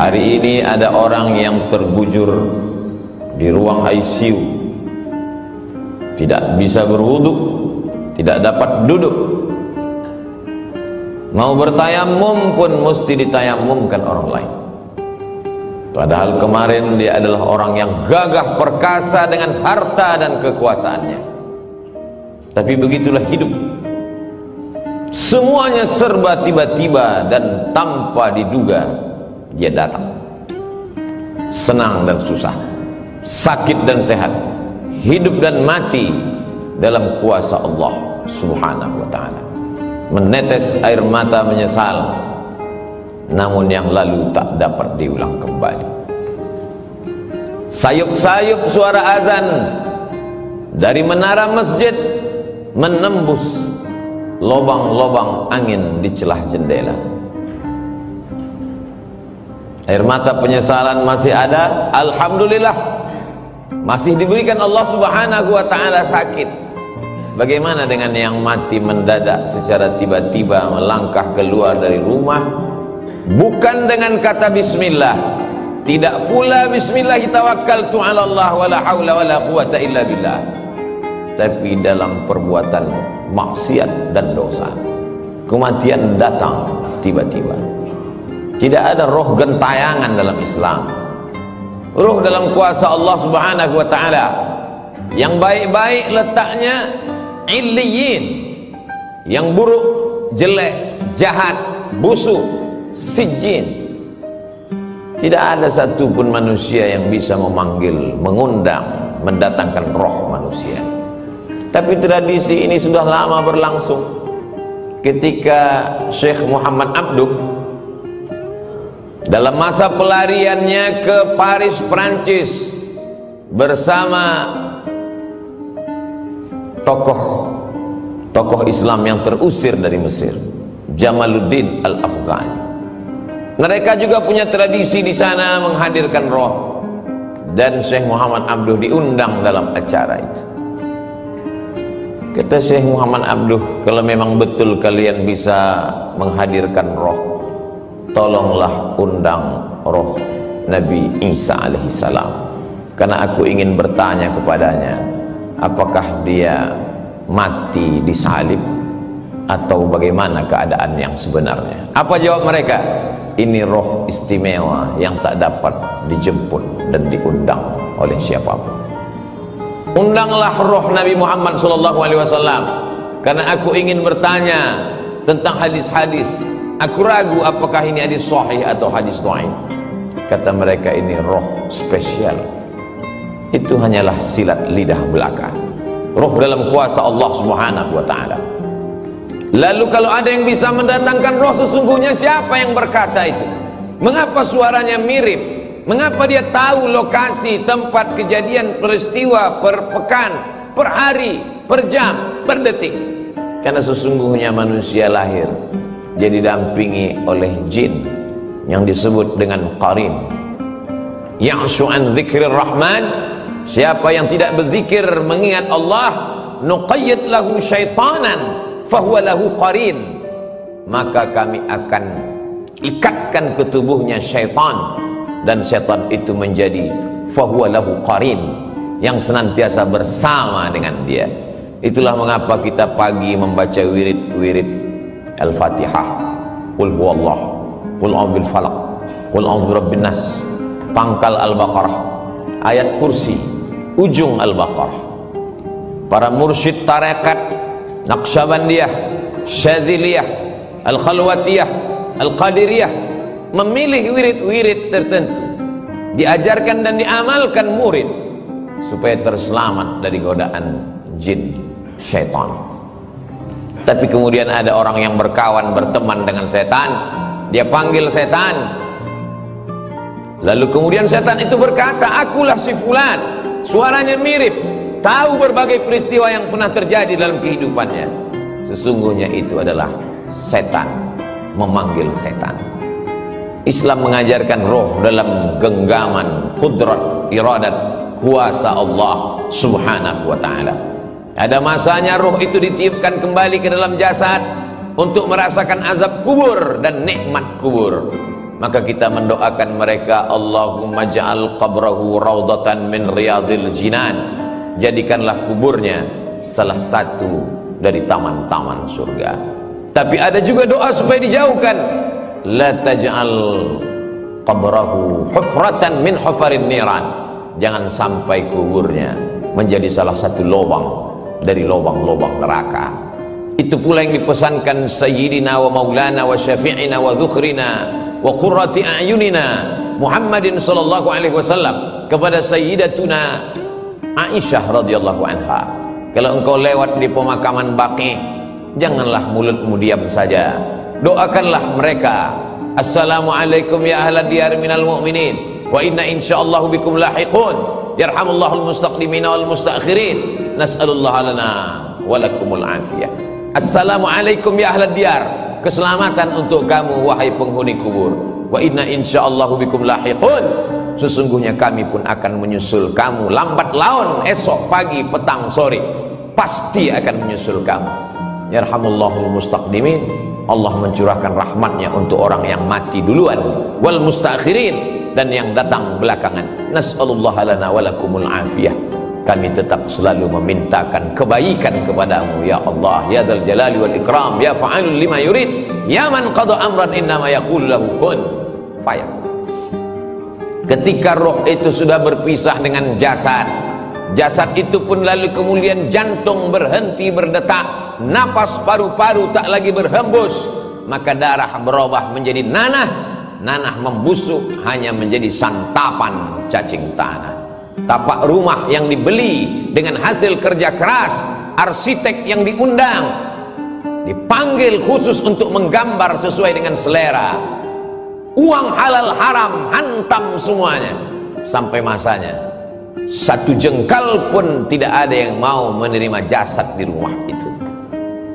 hari ini ada orang yang terbujur di ruang ICU tidak bisa berwuduk tidak dapat duduk. Mau bertayamum pun mesti ditayamumkan orang lain. Padahal kemarin dia adalah orang yang gagah perkasa dengan harta dan kekuasaannya. Tapi begitulah hidup. Semuanya serba tiba-tiba dan tanpa diduga dia datang. Senang dan susah. Sakit dan sehat. Hidup dan mati dalam kuasa Allah subhanahu wa ta'ala. Menetes air mata menyesal. Namun yang lalu tak dapat diulang kembali. Sayup-sayup suara azan dari menara masjid menembus lobang-lobang angin di celah jendela air mata penyesalan masih ada. Alhamdulillah. Masih diberikan Allah subhanahu wa ta'ala sakit. Bagaimana dengan yang mati mendadak secara tiba-tiba melangkah keluar dari rumah? Bukan dengan kata bismillah. Tidak pula bismillah tawakkaltu ala Allah wala hawla wala quwata illa billah. Tapi dalam perbuatan maksiat dan dosa. Kematian datang tiba-tiba tidak ada roh gentayangan dalam Islam. Roh dalam kuasa Allah subhanahu wa ta'ala. Yang baik-baik letaknya illiyin. Yang buruk, jelek, jahat, busuk, sijin. Tidak ada satupun manusia yang bisa memanggil, mengundang, mendatangkan roh manusia. Tapi tradisi ini sudah lama berlangsung. Ketika Syekh Muhammad Abduh dalam masa pelariannya ke Paris Prancis bersama tokoh tokoh Islam yang terusir dari Mesir Jamaluddin Al-Afghan mereka juga punya tradisi di sana menghadirkan roh dan Syekh Muhammad Abduh diundang dalam acara itu. Kata Syekh Muhammad Abduh, kalau memang betul kalian bisa menghadirkan roh, tolonglah undang roh Nabi Isa alaihissalam. Karena aku ingin bertanya kepadanya, apakah dia mati disalib atau bagaimana keadaan yang sebenarnya? Apa jawab mereka? Ini roh istimewa yang tak dapat dijemput dan diundang oleh siapa pun undanglah roh Nabi Muhammad wasallam karena aku ingin bertanya tentang hadis-hadis aku ragu apakah ini hadis sahih atau hadis dhaif. Kata mereka ini roh spesial. Itu hanyalah silat lidah belaka roh dalam kuasa Allah Subhanahu wa taala. Lalu kalau ada yang bisa mendatangkan roh sesungguhnya siapa yang berkata itu? Mengapa suaranya mirip? Mengapa dia tahu lokasi tempat kejadian peristiwa per pekan, per hari, per jam, per detik? Karena sesungguhnya manusia lahir jadi didampingi oleh jin yang disebut dengan qarin. Ya'shu an dzikrir rahman, siapa yang tidak berzikir mengingat Allah, nuqayyid lahu syaitanan fahuwa lahu qarin. Maka kami akan ikatkan ke tubuhnya syaitan dan setan itu menjadi fahuwa lahu qarin yang senantiasa bersama dengan dia itulah mengapa kita pagi membaca wirid-wirid Al-Fatihah. Qul huwallah Qul a'udzu falaq Qul a'udzu nas. Pangkal Al-Baqarah. Ayat kursi ujung Al-Baqarah. Para mursyid tarekat Naqsyabandiyah Syadziliyah Al-Khalwatiyah Al-Qadiriyah memilih wirid-wirid tertentu. Diajarkan dan diamalkan murid supaya terselamat dari godaan jin syaitan tapi kemudian ada orang yang berkawan berteman dengan setan. Dia panggil setan. Lalu kemudian setan itu berkata akulah si fulan. Suaranya mirip. Tahu berbagai peristiwa yang pernah terjadi dalam kehidupannya. Sesungguhnya itu adalah setan memanggil setan. Islam mengajarkan roh dalam genggaman kudrat iradat kuasa Allah subhanahu wa ta'ala ada masanya roh itu ditiupkan kembali ke dalam jasad untuk merasakan azab kubur dan nikmat kubur. Maka kita mendoakan mereka Allahumma ja'al qabrahu raudatan min riyadil jinan. Jadikanlah kuburnya salah satu dari taman-taman surga. Tapi ada juga doa supaya dijauhkan. La taj'al qabrahu hufratan min hufarin niran. Jangan sampai kuburnya menjadi salah satu lubang dari lubang-lubang neraka. Itu pula yang dipesankan sayyidina wa maulana wa syafi'ina wa dhukhrina wa qurrati a'yunina Muhammadin sallallahu alaihi wasallam kepada sayyidatuna Aisyah radhiyallahu anha. Kalau engkau lewat di pemakaman Baqi janganlah mulutmu diam saja. Doakanlah mereka. Assalamualaikum ya ahla diyar minal mu'minin. Wa inna insyaallah bikum lahiqun yarhamullahu al-mustaqdimin wal mustakhirin nas'alullah lana wa lakumul afiyah. Assalamualaikum ya ahla diyar. Keselamatan untuk kamu wahai penghuni kubur. Wa inna insyaallah bikum lahiqun. Sesungguhnya kami pun akan menyusul kamu lambat laun esok pagi petang sore. Pasti akan menyusul kamu. Yarhamullahul mustaqdimin Allah mencurahkan rahmatnya untuk orang yang mati duluan. Wal mustakhirin dan yang datang belakangan. Nas'alullah lana walakumul afiyah. Kami tetap selalu memintakan kebaikan kepadamu ya Allah. Ya dal jalali wal ikram ya fa'alul lima yurid. Ya man qada amran innama yaqul lahu kun. Fayakun ketika roh itu sudah berpisah dengan jasad jasad itu pun lalu kemudian jantung berhenti berdetak napas paru-paru tak lagi berhembus maka darah berubah menjadi nanah. Nanah membusuk hanya menjadi santapan cacing tanah. Tapak rumah yang dibeli dengan hasil kerja keras arsitek yang diundang dipanggil khusus untuk menggambar sesuai dengan selera. Uang halal haram hantam semuanya. Sampai masanya satu jengkal pun tidak ada yang mau menerima jasad di rumah itu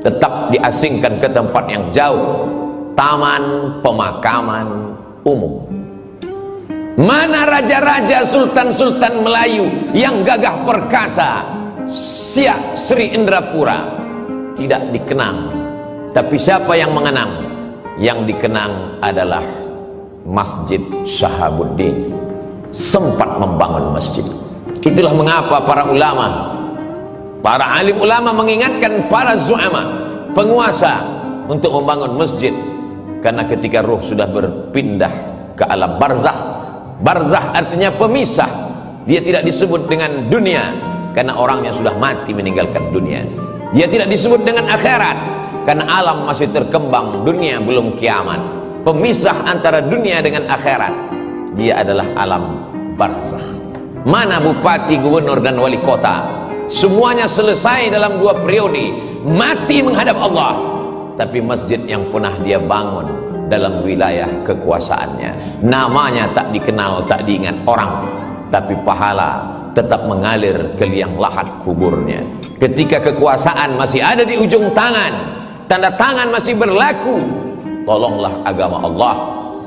tetap diasingkan ke tempat yang jauh taman pemakaman umum Mana raja-raja sultan-sultan Melayu yang gagah perkasa? Siak Sri Indrapura tidak dikenang. Tapi siapa yang mengenang? Yang dikenang adalah Masjid Syahabuddin. Sempat membangun masjid. Itulah mengapa para ulama, para alim ulama mengingatkan para zu'ama, penguasa untuk membangun masjid. Karena ketika ruh sudah berpindah ke alam barzakh barzah artinya pemisah. Dia tidak disebut dengan dunia karena orangnya sudah mati meninggalkan dunia. Dia tidak disebut dengan akhirat karena alam masih terkembang dunia belum kiamat. Pemisah antara dunia dengan akhirat dia adalah alam barzah mana bupati, gubernur dan wali kota semuanya selesai dalam dua periode. Mati menghadap Allah. Tapi masjid yang pernah dia bangun dalam wilayah kekuasaannya. Namanya tak dikenal tak diingat orang. Tapi pahala tetap mengalir ke liang lahat kuburnya. Ketika kekuasaan masih ada di ujung tangan tanda tangan masih berlaku tolonglah agama Allah.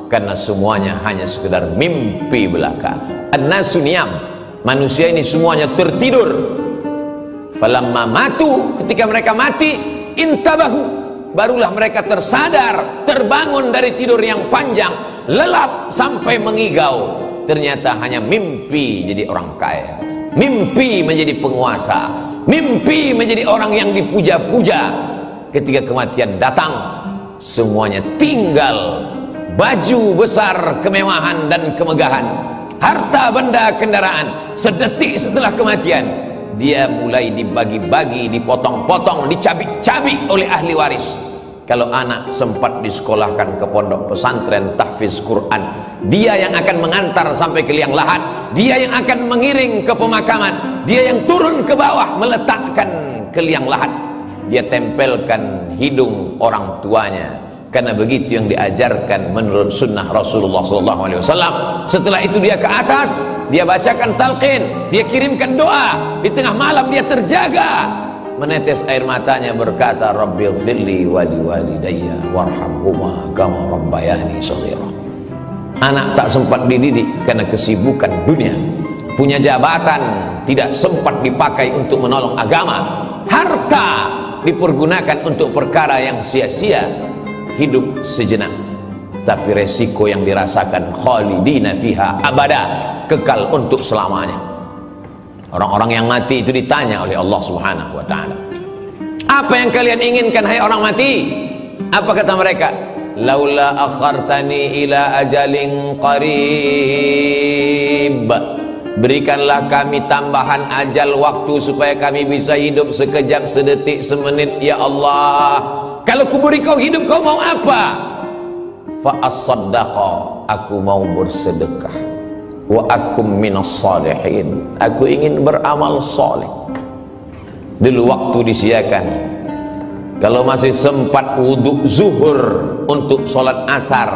Karena semuanya hanya sekedar mimpi belaka. An-nasuniyam manusia ini semuanya tertidur falamma matu ketika mereka mati intabahu barulah mereka tersadar terbangun dari tidur yang panjang lelap sampai mengigau. Ternyata hanya mimpi jadi orang kaya mimpi menjadi penguasa mimpi menjadi orang yang dipuja-puja. Ketika kematian datang semuanya tinggal. Baju besar kemewahan dan kemegahan harta benda kendaraan sedetik setelah kematian dia mulai dibagi-bagi, dipotong-potong, dicabik-cabik oleh ahli waris. Kalau anak sempat disekolahkan ke pondok pesantren tahfiz Quran, dia yang akan mengantar sampai ke liang lahat, dia yang akan mengiring ke pemakaman, dia yang turun ke bawah meletakkan ke liang lahat. Dia tempelkan hidung orang tuanya karena begitu yang diajarkan menurut sunnah Rasulullah SAW. Setelah itu dia ke atas, dia bacakan talqin dia kirimkan doa. Di tengah malam dia terjaga. Menetes air matanya berkata rabbil firli wali walidayya warhamhuma kama rabbayani shaghira anak tak sempat dididik karena kesibukan dunia. Punya jabatan tidak sempat dipakai untuk menolong agama. Harta dipergunakan untuk perkara yang sia-sia hidup sejenak. Tapi resiko yang dirasakan khalidina fiha abada kekal untuk selamanya. Orang-orang yang mati itu ditanya oleh Allah subhanahu wa ta'ala. Apa yang kalian inginkan hai orang mati? Apa kata mereka? Laula akhartani ila ajalin qarib. Berikanlah kami tambahan ajal waktu supaya kami bisa hidup sekejap sedetik semenit ya Allah kalau kuburi kau hidup kau mau apa? Fa asaddaqa aku mau bersedekah. Wa akum minas salihin aku ingin beramal soleh dulu waktu disiakan kalau masih sempat wudhu zuhur untuk sholat asar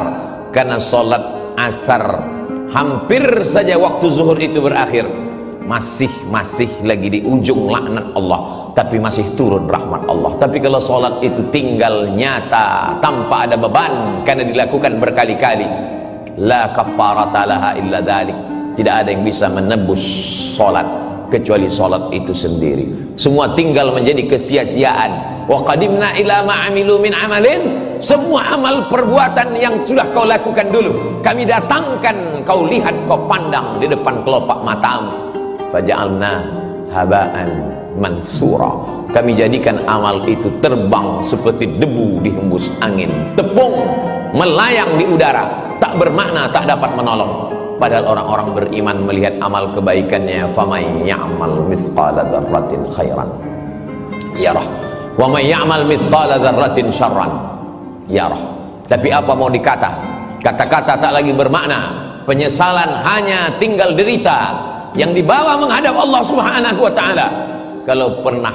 karena sholat asar hampir saja waktu zuhur itu berakhir masih masih lagi di ujung laknat Allah tapi masih turun rahmat Allah. Tapi kalau sholat itu tinggal nyata tanpa ada beban karena dilakukan berkali-kali la kafarata laha illa dhalik. Tidak ada yang bisa menebus sholat kecuali sholat itu sendiri. Semua tinggal menjadi kesia-siaan. Wa qadimna ila ma'amilu min amalin. Semua amal perbuatan yang sudah kau lakukan dulu kami datangkan kau lihat kau pandang di depan kelopak matamu. Faja'alna haba'an mansura. Kami jadikan amal itu terbang seperti debu dihembus angin. Tepung melayang di udara. Tak bermakna tak dapat menolong. Padahal orang-orang beriman melihat amal kebaikannya. Famay ya'mal mithqala dzarratin khairan. Yarah wa may ya'mal mithqala dzarratin syarran. Yarah tapi apa mau dikata? Kata-kata tak lagi bermakna. Penyesalan hanya tinggal derita yang dibawa menghadap Allah Subhanahu wa taala kalau pernah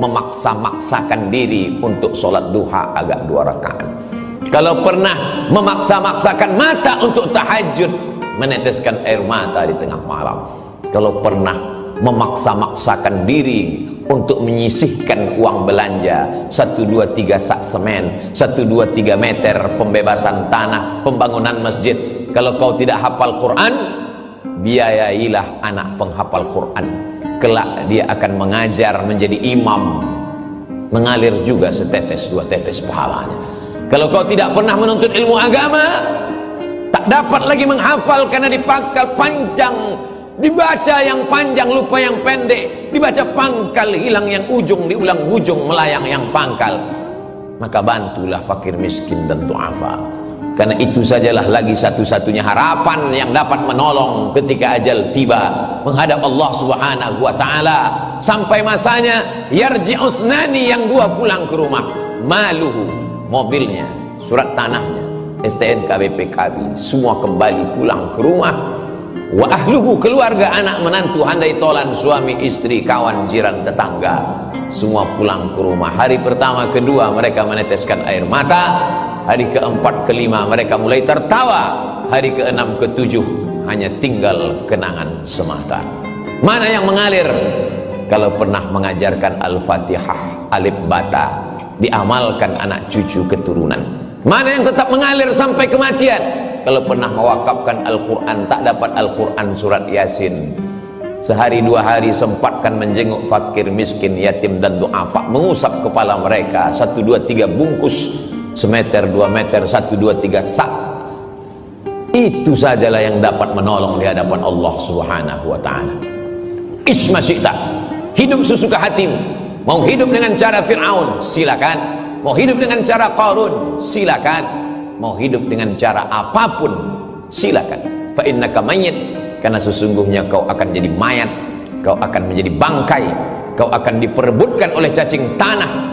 memaksa-maksakan diri untuk sholat duha agak dua rakaat. Kalau pernah memaksa-maksakan mata untuk tahajud meneteskan air mata di tengah malam. Kalau pernah memaksa-maksakan diri untuk menyisihkan uang belanja 1, 2, 3 sak semen 1, 2, 3 meter pembebasan tanah pembangunan masjid. Kalau kau tidak hafal Quran biayailah anak penghafal Quran. Kelak dia akan mengajar menjadi imam. Mengalir juga setetes dua tetes pahalanya. Kalau kau tidak pernah menuntut ilmu agama tak dapat lagi menghafal karena dipangkal panjang. Dibaca yang panjang lupa yang pendek. Dibaca pangkal hilang yang ujung diulang ujung melayang yang pangkal. Maka bantulah fakir miskin dan duafa karena itu sajalah lagi satu-satunya harapan yang dapat menolong ketika ajal tiba menghadap Allah subhanahu wa ta'ala. Sampai masanya yarji usnani yang dua pulang ke rumah. Maluhu mobilnya surat tanahnya STNK BPKB semua kembali pulang ke rumah. Wa ahluhu keluarga anak menantu handai tolan suami istri kawan jiran tetangga. Semua pulang ke rumah. Hari pertama kedua mereka meneteskan air mata hari keempat kelima mereka mulai tertawa hari keenam ketujuh hanya tinggal kenangan semata mana yang mengalir kalau pernah mengajarkan Al-Fatihah alif bata diamalkan anak cucu keturunan Mana yang tetap mengalir sampai kematian? Kalau pernah mewakafkan Al-Quran, tak dapat Al-Quran surat Yasin. Sehari dua hari sempatkan menjenguk fakir, miskin, yatim dan du'afa. Mengusap kepala mereka. Satu, dua, tiga bungkus. Semeter, dua meter, satu, dua, tiga sak. Itu sajalah yang dapat menolong di hadapan Allah subhanahu wa ta'ala. Isma syikta. Hidup sesuka hatimu. Mau hidup dengan cara Fir'aun, silakan mau hidup dengan cara Qarun silakan mau hidup dengan cara apa pun silakan fa innaka mayyit karena sesungguhnya kau akan jadi mayat kau akan menjadi bangkai kau akan diperebutkan oleh cacing tanah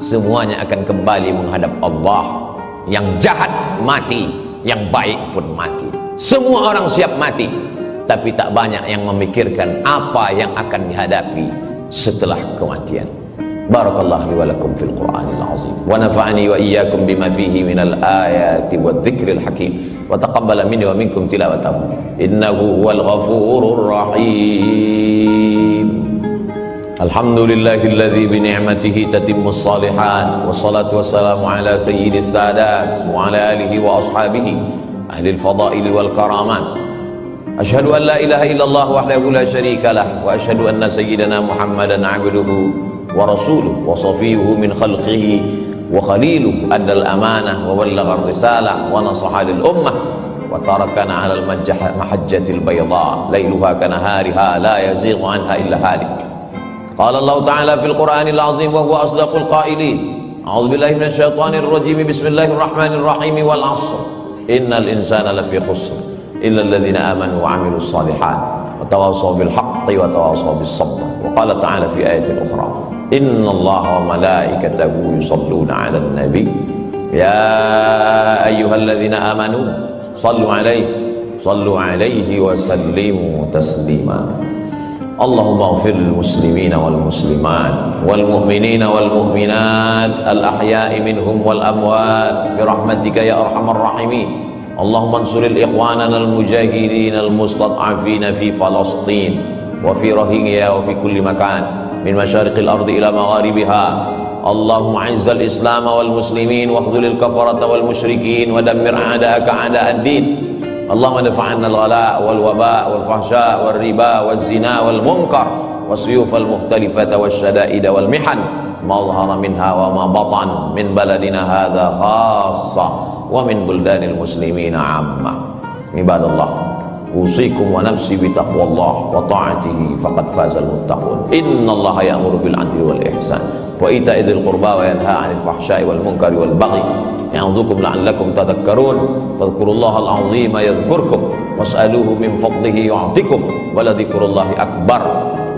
semuanya akan kembali menghadap Allah. Yang jahat mati yang baik pun mati. Semua orang siap mati. Tapi tak banyak yang memikirkan apa yang akan dihadapi setelah kematian. Barakallahu li wa lakum fil Qur'anil azim. Wa nafa'ani wa iyyakum bima fihi minal ayati wa dhikril hakim. Wa taqabbala minni wa minkum tilawatahu. Innahu huwal ghafurur rahim. الحمد لله الذي بنعمته تتم الصالحات والصلاة والسلام على سيد السادات وعلى آله وأصحابه أهل الفضائل والكرامات. أشهد أن لا إله إلا الله وحده لا شريك له وأشهد أن سيدنا محمدا عبده ورسوله وصفيه من خلقه وخليله أدى الأمانة وبلغ الرسالة ونصح للأمة وتركنا على المحجة البيضاء ليلها كنهارها لا يزيغ عنها إلا هالك. قال الله تعالى في القرآن العظيم وهو أصدق القائلين. أعوذ بالله من الشيطان الرجيم. بسم الله الرحمن الرحيم والعصر. إن الإنسان لفي خسر إلا الذين آمنوا وعملوا الصالحات وتواصوا بالحق وتواصوا بالصبر. وقال تعالى في آية أخرى إن الله وملائكته يصلون على النبي. يا أيها الذين آمنوا صلوا عليه. صلوا عليه وسلموا تسليما. اللهم اغفر للمسلمين والمسلمات والمؤمنين والمؤمنات الأحياء منهم والأموات برحمتك يا أرحم الراحمين. اللهم انصر الإخواننا المجاهدين المستضعفين في فلسطين وفي رهينيا وفي كل مكان من مشارق الأرض إلى مغاربها. اللهم أعز الإسلام والمسلمين واخذل الكفرة والمشركين ودمر أعداءك أعداء الدين. اللهم ادفع عنا الغلاء والوباء والفحشاء والربا والزنا والمنكر والسيوف المختلفة والشدائد والمحن ما ظهر منها وما بطن من بلدنا هذا خاصة ومن بلدان المسلمين عامة. عباد الله أوصيكم ونفسي بتقوى الله وطاعته فقد فاز المتقون. إن الله يأمر بالعدل والإحسان. وإيتاء ذي القربى وينهى عن الفحشاء والمنكر والبغي يعظكم لعلكم تذكرون فاذكروا الله العظيم يذكركم واسألوه من فضله يعطكم ولذكر الله أكبر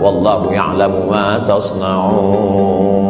والله يعلم ما تصنعون